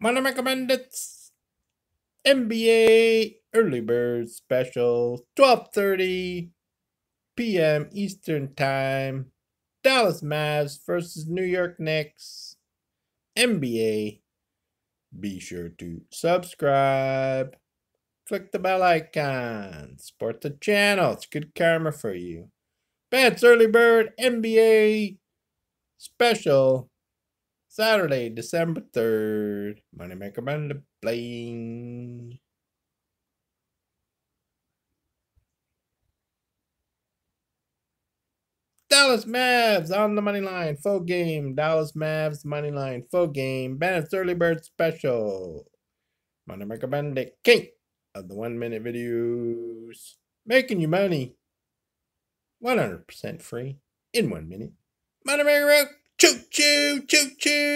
Money recommended NBA early bird special 12:30 p.m. Eastern Time. Dallas Mavs versus New York Knicks. NBA. Be sure to subscribe. Click the bell icon. Support the channel. It's good karma for you. Bats Early Bird NBA special Saturday, December 3rd. Moneymaker Bandit playing. Dallas Mavs on the money line, full game. Dallas Mavs money line, full game. Bandit's early bird special. Moneymaker Bandit king of the one minute videos. Making you money 100% free in one minute. Moneymaker out. Choo choo, choo choo.